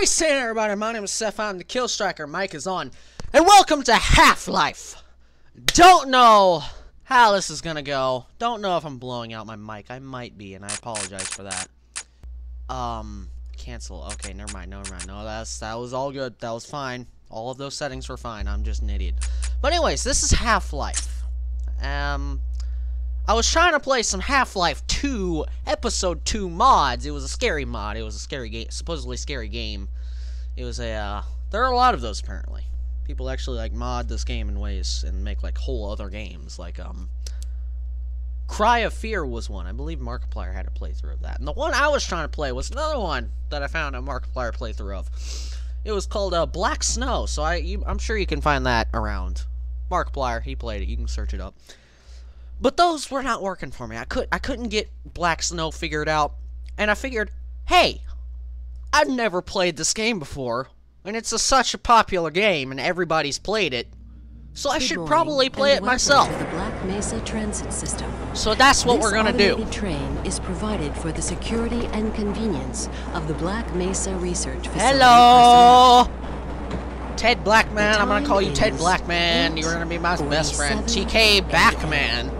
Nice saying everybody, my name is Seth, I'm the Kill Striker, Mike is on, and welcome to Half-Life! Don't know how this is gonna go, don't know if I'm blowing out my mic, I might be, and I apologize for that. Um, cancel, okay, never mind, never mind, no, that's, that was all good, that was fine, all of those settings were fine, I'm just an idiot. But anyways, this is Half-Life. Um, I was trying to play some Half-Life 2 Episode 2 mods. It was a scary mod. It was a scary game, supposedly scary game. It was a, uh, there are a lot of those apparently. People actually like mod this game in ways and make like whole other games. Like, um, Cry of Fear was one. I believe Markiplier had a playthrough of that. And the one I was trying to play was another one that I found a Markiplier playthrough of. It was called uh, Black Snow, so I, you, I'm sure you can find that around. Markiplier, he played it. You can search it up. But those were not working for me. I could I couldn't get Black Snow figured out. And I figured, hey, I've never played this game before, and it's a, such a popular game and everybody's played it. So I Good should morning, probably play it myself. The Black Mesa Transit System. So that's what this we're gonna do. train is provided for the security and convenience of the Black Mesa Research Facility. Hello, Ted Blackman. I'm gonna call you Ted Blackman. You're gonna be my best friend, TK Backman.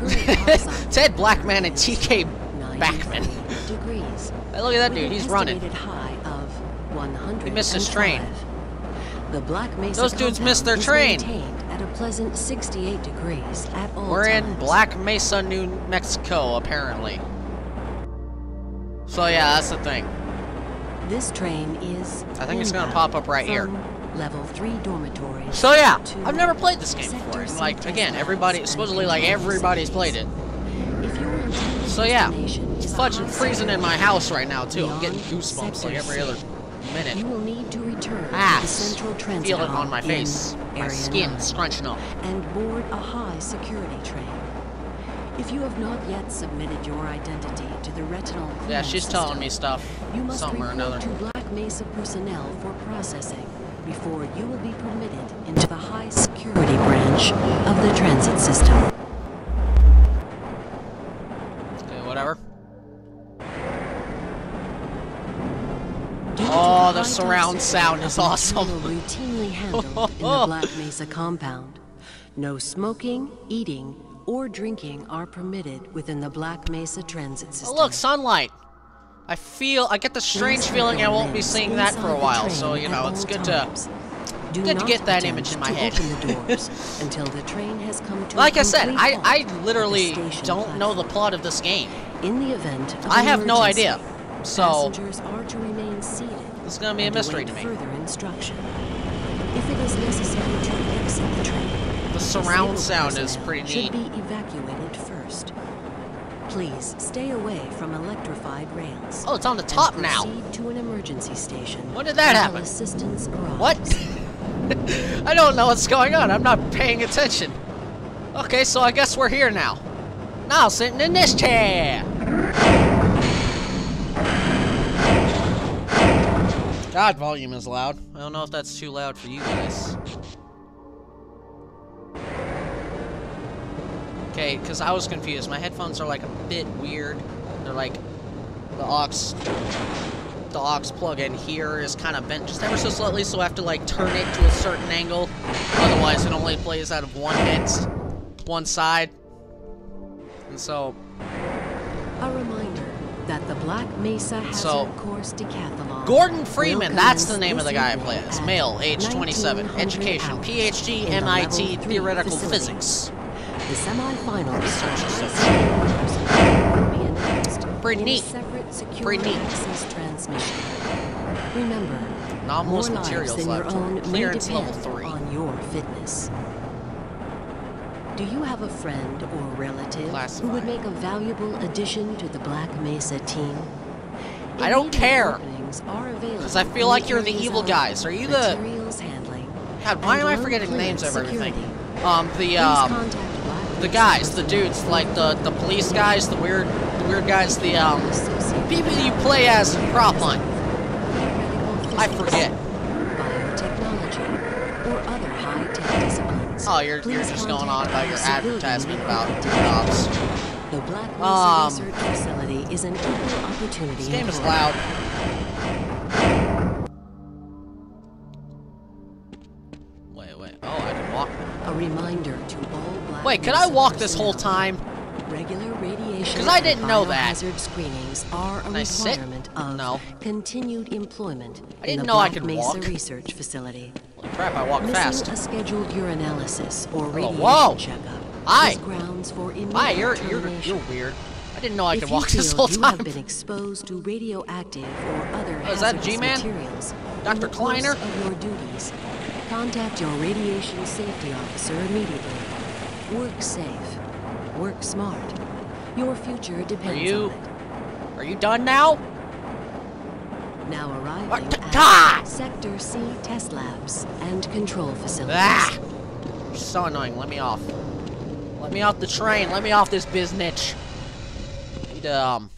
Ted Blackman and TK Backman. Degrees. Hey, look at that dude. He's running. high of 105. He missed his train. The Black Mesa Those dudes missed their train. at a pleasant 68 degrees at all We're in. Black Mesa, New Mexico, apparently. So yeah, that's the thing. This train is. I think it's gonna pop up right here. Level three dormitories. So yeah, I've never played this game before. And like again, everybody supposedly like everybody's played it. If your intended So yeah, destination it's is fudging freezing in my house right now too. I'm getting goosebumps like every other minute. You will need to return to the Ass. central transit Feel it on my face. My skin scrunching up. and board a high security train. If you have not yet submitted your identity to the retinal Yeah, she's telling me stuff, you must something or another. to Black Mesa personnel for processing before you will be permitted into the high security branch of the transit system. Okay, whatever. Oh, the surround sound is awesome. routinely handled in the Black Mesa compound. No smoking, eating, or drinking are permitted within the Black Mesa transit system. Oh look, sunlight. I feel, I get the strange feeling I won't be seeing that for a while, so you know, it's good to good to get that image in my head. Open the doors until the train has come to Like I said, I, I literally don't know the plot of this game. In the event I have no idea. So, passengers are to remain seated. this is gonna be a mystery to me. If it is necessary to exit the train, The surround sound is pretty should neat. be evacuated first. Please stay away from electrified rails. Oh, it's on the top now. to an emergency station. When did that happen? Assistance arrives. What? I don't know what's going on. I'm not paying attention. Okay, so I guess we're here now. Now sitting in this chair. God, volume is loud. I don't know if that's too loud for you guys. Okay, because I was confused. My headphones are like a bit weird. They're like the aux the aux plug in here is kind of bent just ever so slightly, so I have to like turn it to a certain angle. Otherwise, it only plays out of one hit, one side. And so, A reminder that the Black Mesa Hazard So, Course Decathlon. Gordon Freeman, that's the name of the guy I play as. Male, age 27, education, PhD, MIT, theoretical physics. The semifinals Research for associate. will be announced Pretty in neat. a separate secure access transmission. Remember, Anomalous more lives materials than your own may clearance depend level 3. on your fitness. Do you have a friend or relative who would make a valuable addition to the Black Mesa team? I don't care. openings are available 'Cause I feel like you're the evil guys. Are you the- God, why am I forgetting names of everything? Um, the, um, the guys, the dudes, like the, the police guys, the weird, the weird guys, the, um, people you play as in theoretical I forget. biotechnology, or other high-tech disciplines. Oh, you're, you're just going on about your our advertisement about jobs. The Black Mesa Um, Research Facility is an equal opportunity This game is loud. Wait, could I walk this whole time? Regular radiation 'Cause I didn't know that. biohazard screenings are a I requirement of No. continued employment I didn't the know I Black could Mesa walk. Research Facility. Holy crap, I walk Missing fast. a scheduled urinalysis or radiation whoa. checkup Hi. is grounds for Hi, you're you're you're weird. I didn't know I if could walk this whole you time. have been exposed to radioactive or other Oh, is that hazardous G-Man? materials Dr. Kleiner? of your duties, contact your radiation safety officer immediately. Work safe. Work smart. Your future depends you- on it. Are you done now? Now arriving at! Sector C test labs and control facilities. Ah! You're so annoying. Let me off. Let me off the train. Let me off this business. Need to um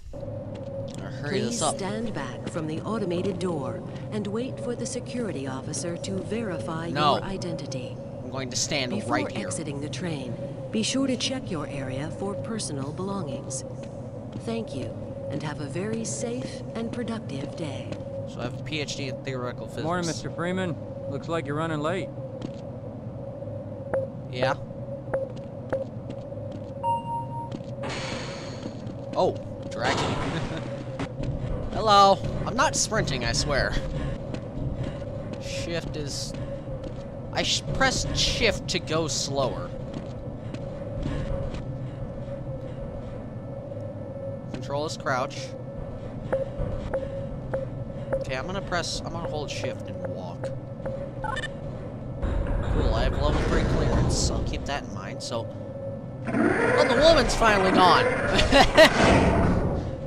hurry Please this up. stand back from the automated door and wait for the security officer to verify No. your identity. I'm going to stand Before right here. exiting the train, be sure to check your area for personal belongings. Thank you, and have a very safe and productive day. So I have a PhD in theoretical physics. Morning, Mr. Freeman. Looks like you're running late. Yeah. Oh, dragging. Hello. I'm not sprinting, I swear. Shift is. I pressed shift to go slower. Control is crouch. Okay, I'm gonna press. I'm gonna hold shift and walk. Cool, I have level 3 clearance, so I'll keep that in mind. So. Oh, the woman's finally gone!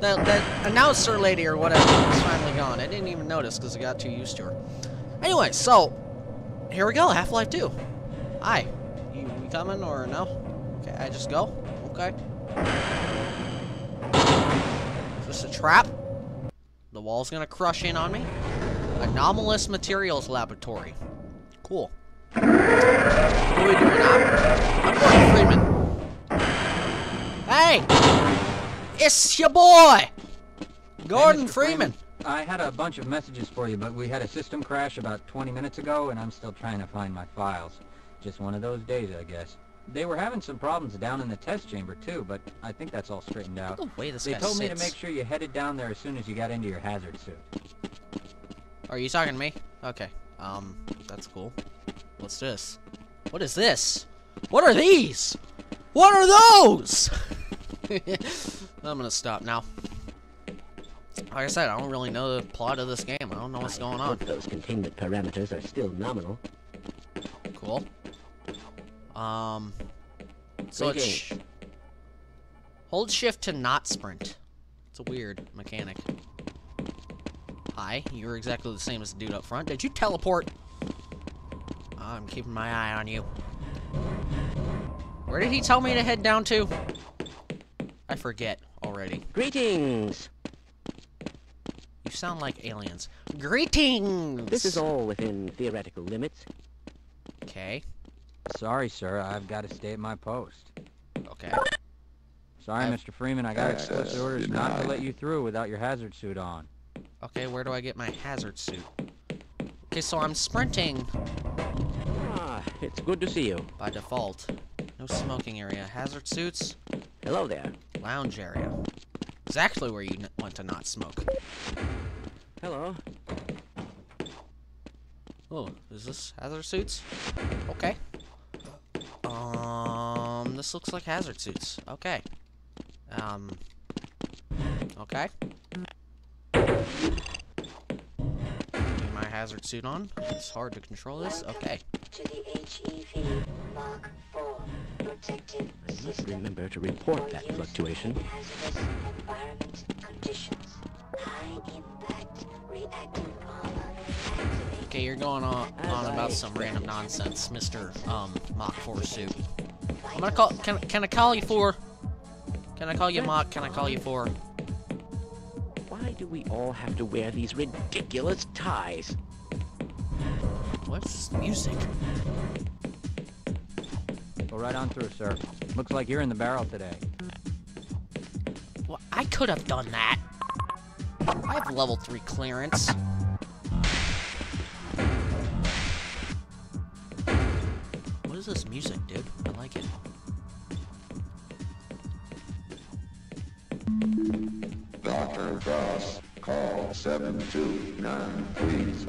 that, that announcer lady or whatever is finally gone. I didn't even notice because I got too used to her. Anyway, so. Here we go, Half Life 2. Hi. You, you coming or no? Okay, I just go? Okay. Is this a trap? The wall's gonna crush in on me? Anomalous Materials Laboratory. Cool. What are we doing now? I'm Gordon Freeman. Hey! It's your boy! Gordon Hey. Freeman. I had a bunch of messages for you, but we had a system crash about 20 minutes ago, and I'm still trying to find my files. Just one of those days, I guess. They were having some problems down in the test chamber, too, but I think that's all straightened out. The way this They told me to make sure you headed down there as soon as you got into your hazard suit. Are you talking to me? Okay. Um, that's cool. What's this? What is this? What are these? What are those? I'm gonna stop now. Like I said, I don't really know the plot of this game. I don't know what's I going on. those containment parameters are still nominal. Cool. Um. So it's sh- hold shift to not sprint. It's a weird mechanic. Hi, you're exactly the same as the dude up front. Did you teleport? I'm keeping my eye on you. Where did he tell me to head down to? I forget already. Greetings! You sound like aliens. Greetings. This is all within theoretical limits. Okay. Sorry, sir. I've got to stay at my post. Okay. Sorry, I've- Mr. Freeman. I got explicit orders not to let you through without your hazard suit on. Okay, where do I get my hazard suit? Okay, so I'm sprinting Ah, it's good to see you. by default. No smoking area. Hazard suits, Hello there. lounge area. Exactly where you n- want to not smoke. Hello. Oh, is this hazard suits? Okay. Um, this looks like hazard suits. Okay. Um. Okay. Putting my hazard suit on. It's hard to control this. Okay. to the HEV Mark IV protective I must system remember to report for that use fluctuation. Okay, you're going on, on about some random nonsense, Mr. Um, Mach 4 suit. I'm gonna call. Can, can I call you for? Can I call you Mach? Can I call you for? Why do we all have to wear these ridiculous ties? What's this music? Go right on through, sir. Looks like you're in the barrel today. Well, I could have done that. I have level 3 clearance. What is this music, dude? I like it. Dr. Cross, call 729, please.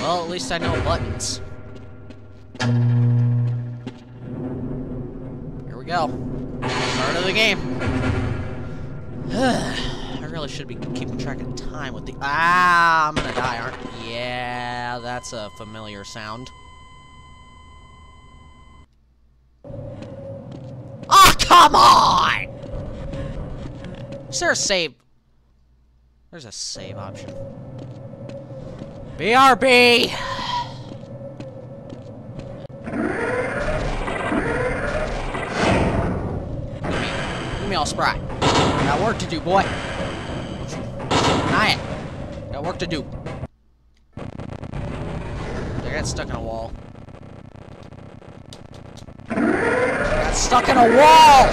Well, at least I know buttons. Here we go. Start of the game. I really should be keeping track of time with the. Ah, I'm gonna die, aren't? I? Yeah, that's a familiar sound. Oh, come on! Is there a save? There's a save option. BRB! Give me, give me all spry. Got work to do, boy. Deny it. Got work to do. I got stuck in a wall. I got stuck in a wall!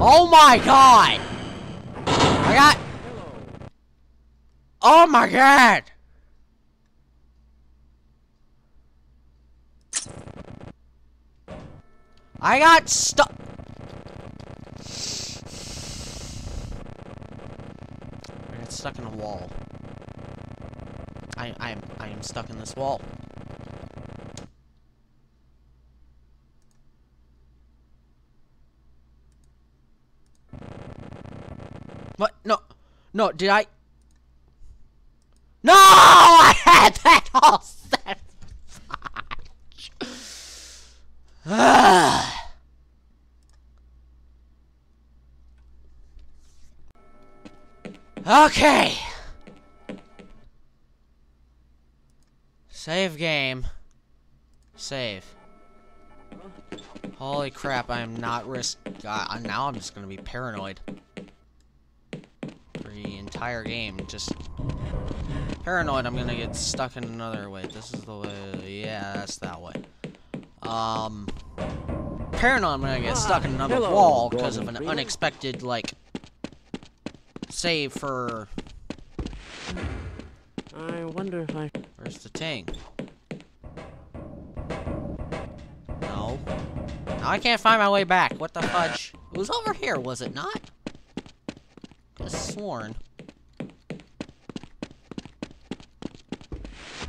Oh my god! I got... Oh my god! I got stuck. Stuck in a wall. I I am I am stuck in this wall. What? No. No, did I? No! I had that all set. okay. Save game. Save. Holy crap, I am not risk. God, now I'm just gonna be paranoid. For the entire game, just paranoid. I'm gonna get stuck in another way. This is the way. Yeah, that's that way. Um, paranoid. I'm gonna get stuck in another hello, wall because of an unexpected like save for. I wonder if I... Where's the ting? No. Now I can't find my way back. What the fudge? It was over here, was it not? Have sworn.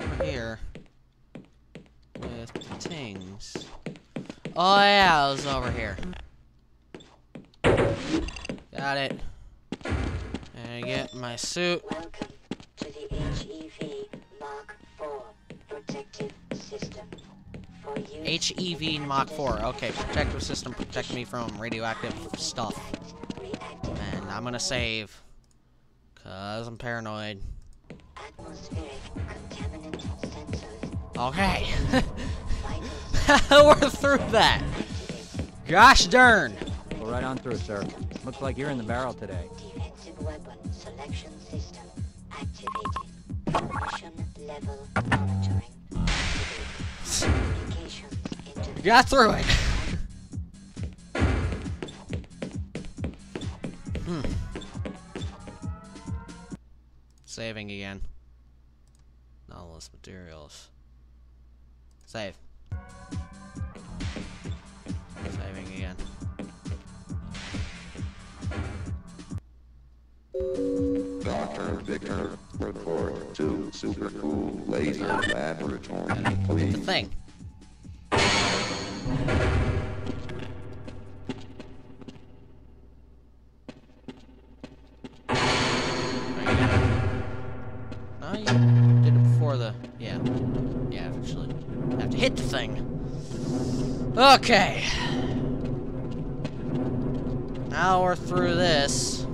Over here. With the tings. Oh yeah, it was over here. Got it. And I get my suit. Welcome to the HEV Mark IV protective system. For use HEV Mach 4. Okay, protective system protect me from radioactive stuff. And I'm gonna save. Cause I'm paranoid. atmospheric contaminant sensors Okay. We're through that. Gosh darn. Go right on through, sir. Looks like you're in the barrel today. Got through it. hmm. Saving again. Anomalous materials. Save. Saving again. Dr. Victor, report to Super Cool Laser Laboratory, please. thing. No, you did it before the. Yeah. Yeah, actually. Have to hit the thing. Okay. Now we're through this.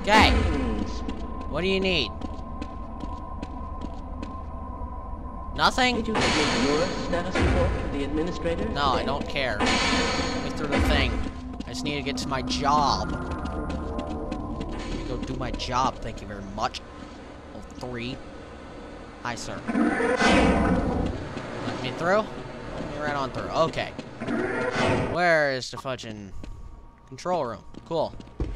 Okay. What do you need? Nothing? Did you give your status report to the administrator? No, I don't care. Let me through the thing. I just need to get to my job. Let me go do my job, thank you very much. Oh, three. Hi, sir. Let me through? Let me right on through. Okay. Where is the fudging control room? Cool. Yes.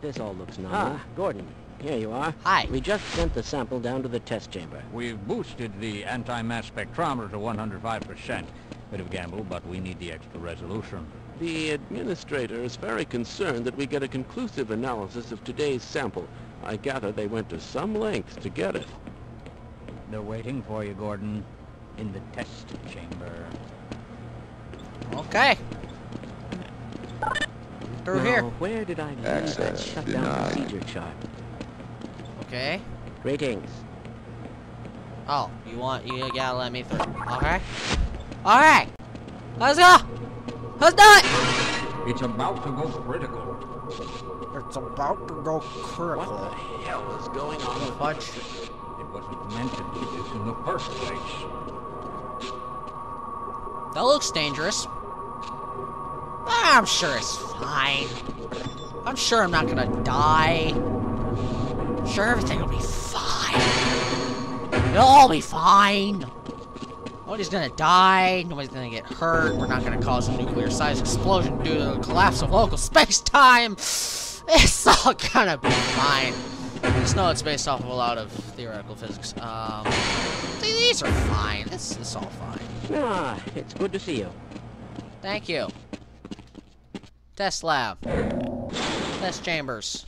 this all looks normal. Ah, Gordon, here you are. Hi. We just sent the sample down to the test chamber. We've boosted the anti-mass spectrometer to 105%. Bit of gamble, but we need the extra resolution. The administrator is very concerned that we get a conclusive analysis of today's sample. I gather they went to some lengths to get it. They're waiting for you, Gordon, in the test chamber. Okay. Through Now, here. where did I leave that shutdown denied. procedure chart? Okay. Greetings. Oh, you want you gotta let me through. Okay. Alright. Let's go! Let's do it! It's about to go critical. It's about to go critical. What critical. the hell is going on? Fudge. It wasn't meant to do this in the first place. That looks dangerous. I'm sure it's fine. I'm sure I'm not gonna die. I'm sure everything will be fine. It'll all be fine. Nobody's gonna die. Nobody's gonna get hurt. We're not gonna cause a nuclear-sized explosion due to the collapse of local space-time. It's all gonna be fine. Just know it's based off of a lot of theoretical physics. Um, these are fine. This it's all fine. Ah, it's good to see you. Thank you. Test lab. Test chambers.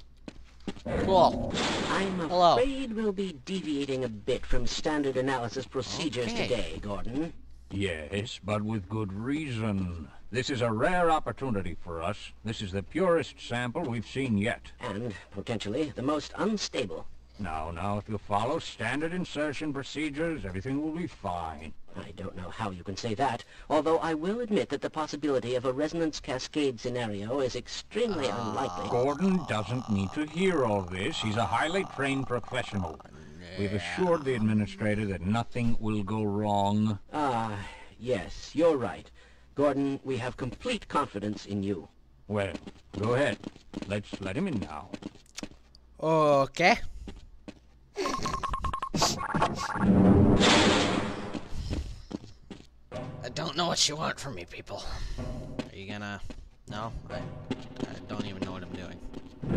Cool. I'm Hello. afraid we'll be deviating a bit from standard analysis procedures Okay. today, Gordon. Yes, but with good reason. This is a rare opportunity for us. This is the purest sample we've seen yet. And, potentially, the most unstable. Now, now, if you follow standard insertion procedures, everything will be fine. I don't know how you can say that, although I will admit that the possibility of a resonance cascade scenario is extremely unlikely. Gordon doesn't need to hear all this. He's a highly trained professional. We've assured the administrator that nothing will go wrong. Ah, yes, you're right. Gordon, we have complete confidence in you. Well, go ahead. Let's let him in now. Okay. I don't know what you want from me, people. Are you gonna... No? I, I don't even know what I'm doing. To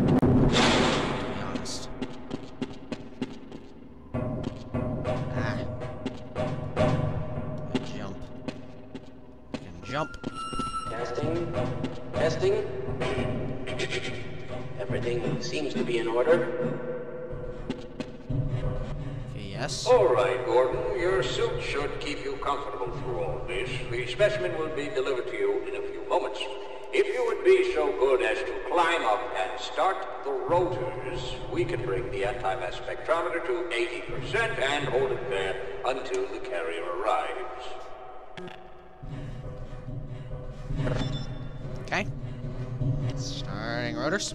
be honest. Ah. I jump. I can jump. Testing. Testing. Everything seems to be in order. Yes. All right, Gordon. Your suit should keep you comfortable through all this. The specimen will be delivered to you in a few moments. If you would be so good as to climb up and start the rotors, we can bring the anti-mass spectrometer to 80% and hold it there until the carrier arrives. Okay. Starting rotors.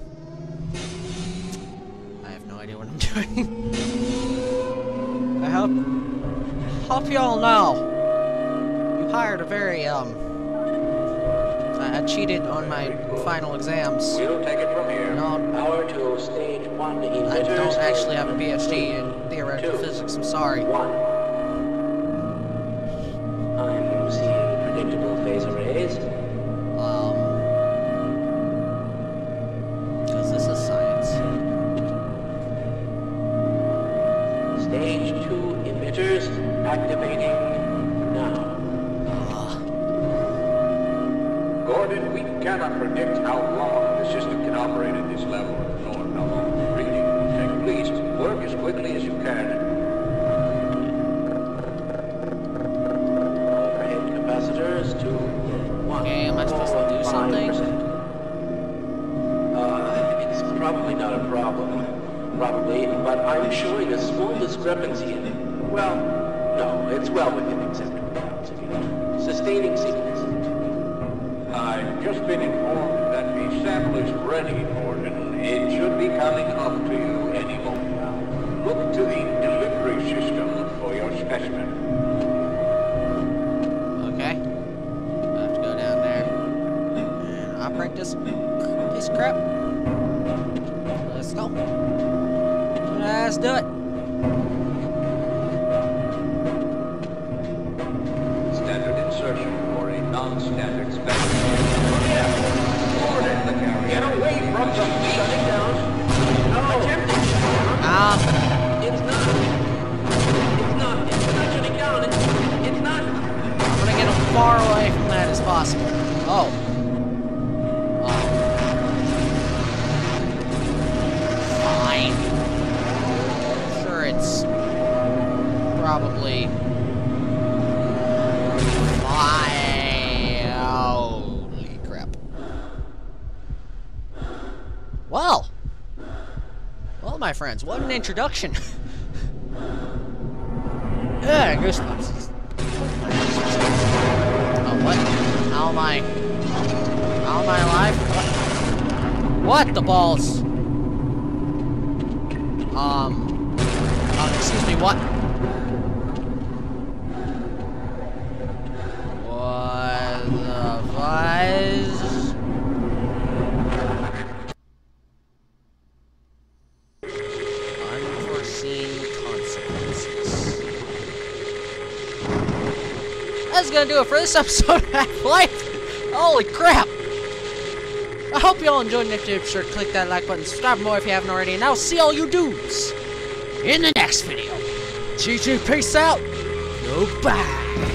I have no idea what I'm doing. Hope hope you all know. You hired a very um I, I cheated on my final exams. We'll take it from here. No, Power to stage one I don't actually have a PhD in theoretical Two. physics, I'm sorry. One. This level, nor how long the reading will take. Please, work as quickly as you can. Overhead capacitors to one. Okay, am I supposed to do something? 5%. Uh, it's probably not a problem. Probably, but I'm showing a small discrepancy in it. Well, no, it's well within acceptable bounds if you know. Sustaining sequence. I've just been informed that the sample is ready, Gordon. It should be coming up to you any moment now. Look to the delivery system for your specimen. Okay. I have to go down there and operate this piece of crap. Let's go. Let's do it. Standard insertion for a non-standard specimen. Gordon, the carrier. Get away from the... Shutting down. Far away from that as possible. Oh. Oh. Fine. Sure, it's probably fine. Holy crap. Well. Well, my friends, what an introduction. yeah, goosebumps. What? How am I? How am I alive? What? What the balls? Um. Um, excuse me, what? What the fuzz? That's gonna do it for this episode of Half-Life. Holy crap! I hope you all enjoyed, you did, sure to click that like button, subscribe more if you haven't already, and I'll see all you dudes in the next video. GG, peace out. Goodbye.